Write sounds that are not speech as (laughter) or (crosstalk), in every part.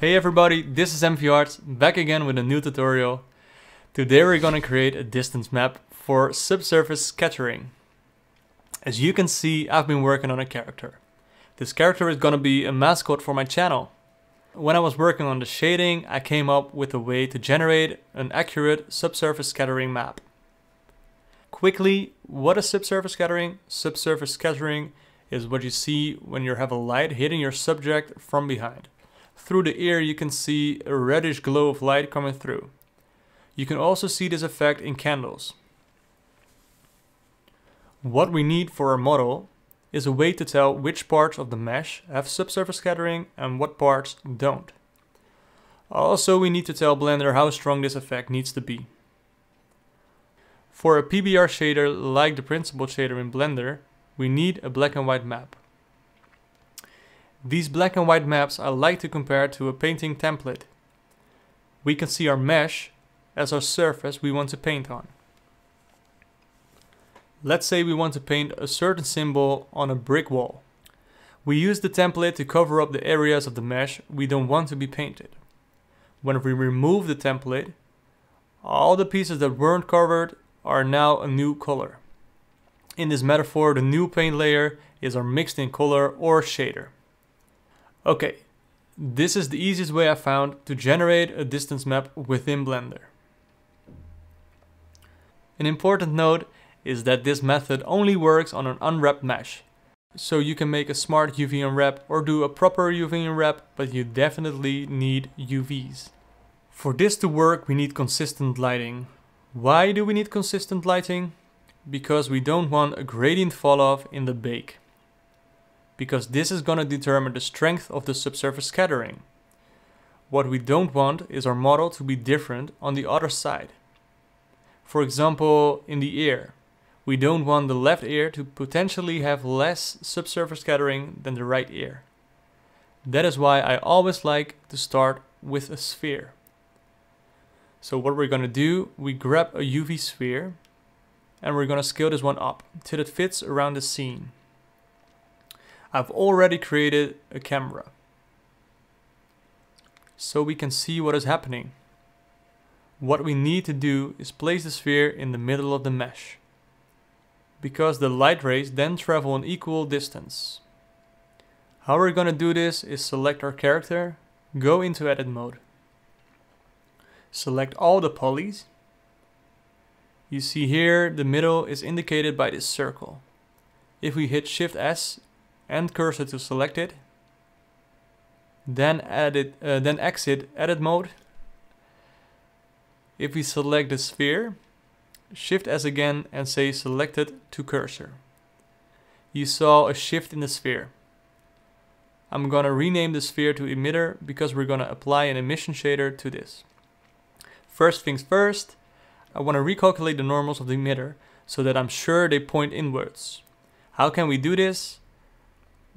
Hey everybody, this is MV back again with a new tutorial. Today we're gonna create a distance map for subsurface scattering. As you can see, I've been working on a character. This character is gonna be a mascot for my channel. When I was working on the shading, I came up with a way to generate an accurate subsurface scattering map. Quickly, what is subsurface scattering? Subsurface scattering is what you see when you have a light hitting your subject from behind. Through the ear you can see a reddish glow of light coming through. You can also see this effect in candles. What we need for our model is a way to tell which parts of the mesh have subsurface scattering and what parts don't. Also we need to tell Blender how strong this effect needs to be. For a PBR shader like the principled shader in Blender, we need a black and white map. These black and white maps I like to compare to a painting template. We can see our mesh as our surface we want to paint on. Let's say we want to paint a certain symbol on a brick wall. We use the template to cover up the areas of the mesh we don't want to be painted. When we remove the template, all the pieces that weren't covered are now a new color. In this metaphor, the new paint layer is our mixed in color or shader. Okay, this is the easiest way I found to generate a distance map within Blender. An important note is that this method only works on an unwrapped mesh. So you can make a smart UV unwrap or do a proper UV unwrap, but you definitely need UVs. For this to work we need consistent lighting. Why do we need consistent lighting? Because we don't want a gradient fall off in the bake because this is going to determine the strength of the subsurface scattering. What we don't want is our model to be different on the other side. For example, in the ear, we don't want the left ear to potentially have less subsurface scattering than the right ear. That is why I always like to start with a sphere. So what we're going to do, we grab a UV sphere and we're going to scale this one up till it fits around the scene. I've already created a camera. So we can see what is happening. What we need to do is place the sphere in the middle of the mesh. Because the light rays then travel an equal distance. How we're gonna do this is select our character, go into edit mode. Select all the polys. You see here the middle is indicated by this circle. If we hit shift S and cursor to select it. Then edit, uh, then exit edit mode. If we select the sphere, shift S again and say selected to cursor. You saw a shift in the sphere. I'm gonna rename the sphere to emitter because we're gonna apply an emission shader to this. First things first, I wanna recalculate the normals of the emitter so that I'm sure they point inwards. How can we do this?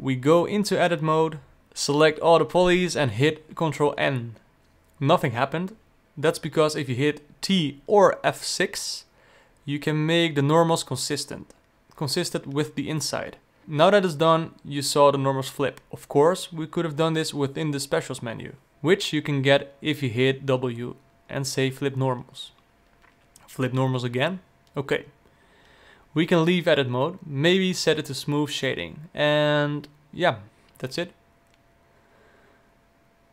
We go into edit mode, select all the polys and hit Ctrl N. Nothing happened. That's because if you hit T or F6, you can make the normals consistent, consistent with the inside. Now that is done, you saw the normals flip. Of course, we could have done this within the specials menu, which you can get if you hit W and say flip normals. Flip normals again. Okay, we can leave edit mode, maybe set it to smooth shading, and yeah, that's it.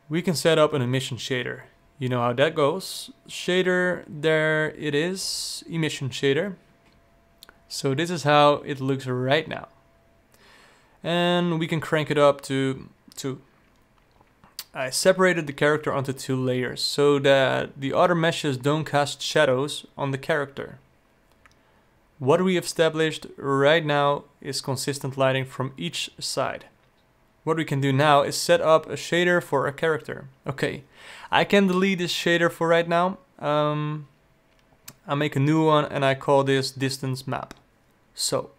We can set up an emission shader. You know how that goes. Shader, there it is, emission shader. So this is how it looks right now. And we can crank it up to 2. I separated the character onto two layers so that the other meshes don't cast shadows on the character. What we established right now is consistent lighting from each side. What we can do now is set up a shader for a character. Okay, I can delete this shader for right now. Um, I make a new one and I call this distance map. So,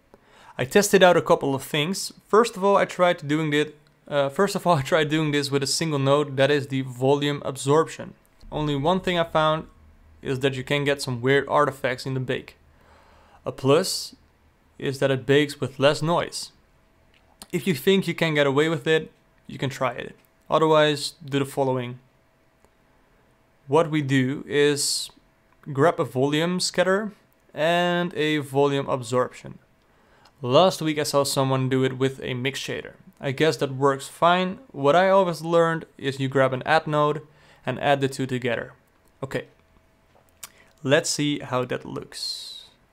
I tested out a couple of things. First of all, I tried doing it. Uh, first of all, (laughs) I tried doing this with a single node, that is the volume absorption. Only one thing I found is that you can get some weird artifacts in the bake. A plus is that it bakes with less noise. If you think you can get away with it, you can try it. Otherwise, do the following. What we do is grab a volume scatter and a volume absorption. Last week I saw someone do it with a mix shader. I guess that works fine. What I always learned is you grab an add node and add the two together. Okay, let's see how that looks.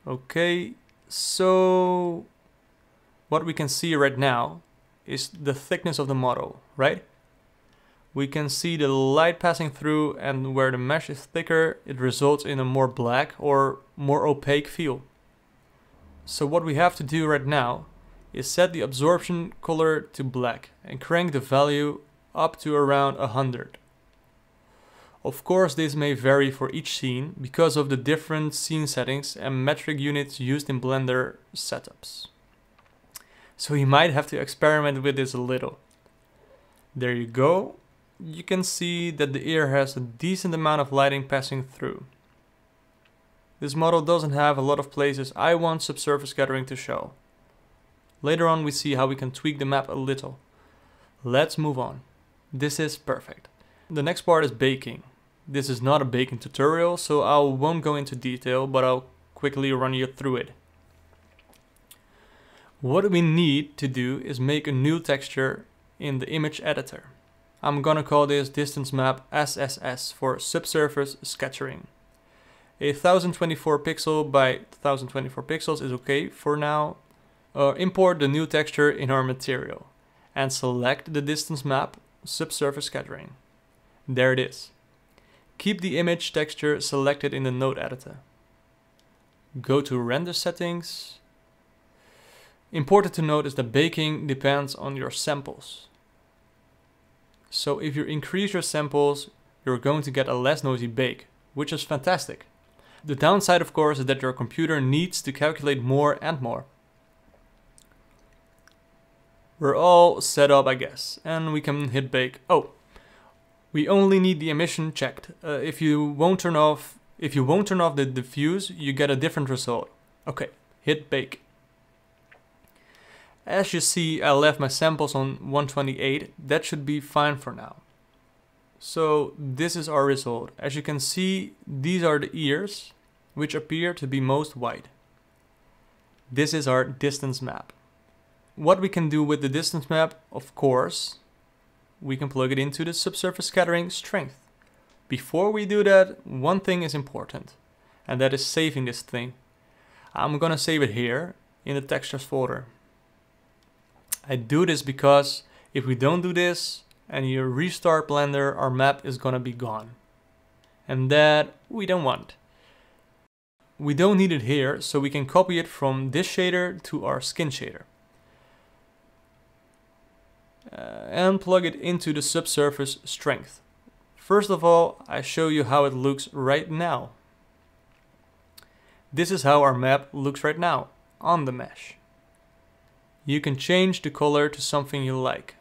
Okay, so what we can see right now is the thickness of the model, right? We can see the light passing through and where the mesh is thicker, it results in a more black or more opaque feel. So what we have to do right now is set the absorption color to black and crank the value up to around 100. Of course this may vary for each scene because of the different scene settings and metric units used in Blender setups. So you might have to experiment with this a little. There you go. You can see that the ear has a decent amount of lighting passing through. This model doesn't have a lot of places I want subsurface scattering to show. Later on we see how we can tweak the map a little. Let's move on. This is perfect. The next part is baking. This is not a baking tutorial, so I won't go into detail, but I'll quickly run you through it. What we need to do is make a new texture in the image editor. I'm gonna call this distance map SSS for subsurface scattering. A 1024 pixel by 1024 pixels is okay for now. Uh, import the new texture in our material and select the distance map subsurface scattering. There it is. Keep the image texture selected in the node editor. Go to render settings. Important to note is that baking depends on your samples. So if you increase your samples, you're going to get a less noisy bake, which is fantastic. The downside, of course, is that your computer needs to calculate more and more. We're all set up, I guess, and we can hit bake. Oh, we only need the emission checked. Uh, if you won't turn off, if you won't turn off the diffuse, you get a different result. Okay, hit bake. As you see, I left my samples on 128. That should be fine for now. So this is our result. As you can see, these are the ears which appear to be most white. This is our distance map. What we can do with the distance map, of course, we can plug it into the subsurface scattering strength. Before we do that, one thing is important, and that is saving this thing. I'm gonna save it here in the textures folder. I do this because if we don't do this and you restart Blender, our map is gonna be gone. And that we don't want. We don't need it here, so we can copy it from this shader to our skin shader. Uh, and plug it into the subsurface strength. First of all, I show you how it looks right now. This is how our map looks right now on the mesh. You can change the color to something you like.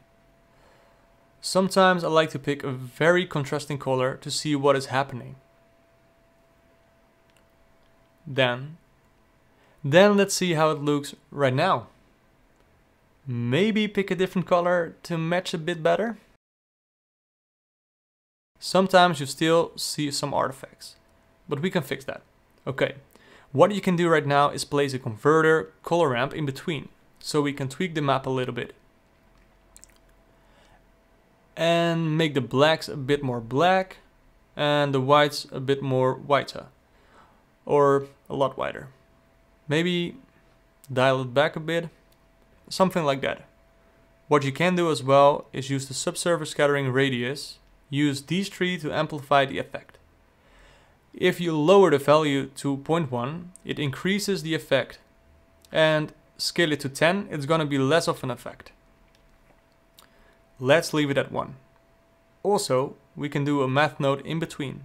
Sometimes I like to pick a very contrasting color to see what is happening. Then, then let's see how it looks right now. Maybe pick a different color to match a bit better. Sometimes you still see some artifacts, but we can fix that. Okay, what you can do right now is place a converter color ramp in between, so we can tweak the map a little bit. And make the blacks a bit more black and the whites a bit more whiter or a lot whiter. Maybe dial it back a bit, something like that. What you can do as well is use the subsurface scattering radius, use these three to amplify the effect. If you lower the value to 0.1, it increases the effect and scale it to 10, it's gonna be less of an effect. Let's leave it at 1. Also, we can do a math node in between.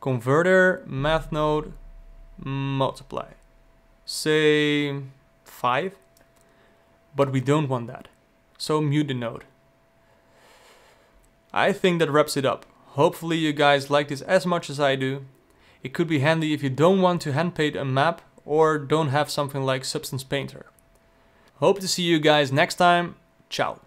Converter, math node, multiply. Say 5, but we don't want that. So mute the node. I think that wraps it up. Hopefully you guys like this as much as I do. It could be handy if you don't want to hand paint a map or don't have something like Substance Painter. Hope to see you guys next time. Ciao.